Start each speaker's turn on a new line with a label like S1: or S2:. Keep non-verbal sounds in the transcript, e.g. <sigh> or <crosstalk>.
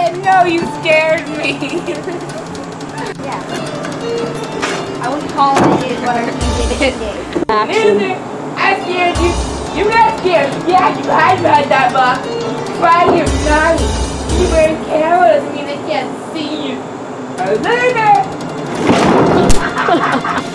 S1: I know you scared me.
S2: yeah. I was calm and did what I needed to do.
S1: I scared you. You got scared. Yeah, you hide behind that box. Right here, not You wearing cameras. I mean, they can't see you. I was there. <laughs>